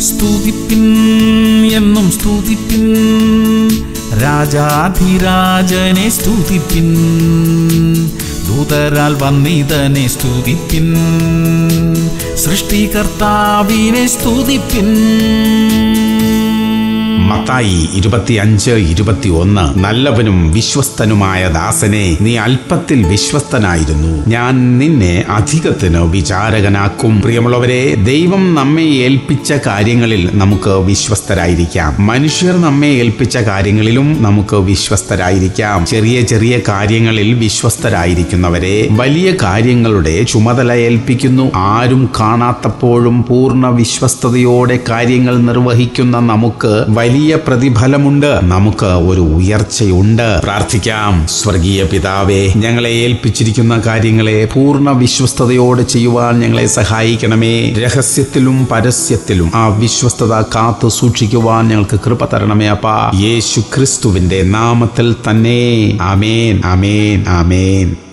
സ്തുതിപ്പിൻ എന്നും സ്തുതിപ്പിൻ. രാജാധിരാജനെ സ്തുതിപ്പിൻ. ദൂതരാൽ വന്നിതനെ സ്തുതിപ്പിൻ. സൃഷ്ടികർത്താവിനെ സ്തുതിപ്പിൻ. മത്തായി ഇരുപത്തിയഞ്ച് ഇരുപത്തിയൊന്ന്. നല്ലവനും വിശ്വസ്തനുമായ ദാസനെ നീ അല്പത്തിൽ വിശ്വസ്തനായിരുന്നു. ഞാൻ നിന്നെ അധികത്തിന് വിചാരകനാക്കും. പ്രിയമുള്ളവരെ ദൈവം നമ്മെ ഏൽപ്പിച്ച കാര്യങ്ങളിൽ നമുക്ക് വിശ്വസ്തരായിരിക്കാം. മനുഷ്യർ നമ്മെ ഏൽപ്പിച്ച കാര്യങ്ങളിലും നമുക്ക് വിശ്വസ്തരായിരിക്കാം. ചെറിയ ചെറിയ കാര്യങ്ങളിൽ വിശ്വസ്തരായിരിക്കുന്നവരെ വലിയ കാര്യങ്ങളുടെ ചുമതല ഏൽപ്പിക്കുന്നു. ആരും കാണാത്തപ്പോഴും പൂർണ വിശ്വസ്തയോടെ കാര്യങ്ങൾ നിർവഹിക്കുന്ന നമുക്ക് വലിയ പ്രതിഫലമുണ്ട്. നമുക്ക് ഒരു ഉയർച്ചയുണ്ട്. പ്രാർത്ഥിക്കാം. സ്വർഗീയ പിതാവേ ഞങ്ങളെ ഏൽപ്പിച്ചിരിക്കുന്ന കാര്യങ്ങളെ പൂർണ വിശ്വസ്തയോടെ ചെയ്യുവാൻ ഞങ്ങളെ സഹായിക്കണമേ. രഹസ്യത്തിലും പരസ്യത്തിലും ആ വിശ്വസ്തത കാത്തു സൂക്ഷിക്കുവാൻ ഞങ്ങൾക്ക് കൃപ തരണമേ അപ്പാ. യേശു ക്രിസ്തുവിന്റെ നാമത്തിൽ തന്നെ. ആമേൻ ആമേൻ ആമേൻ.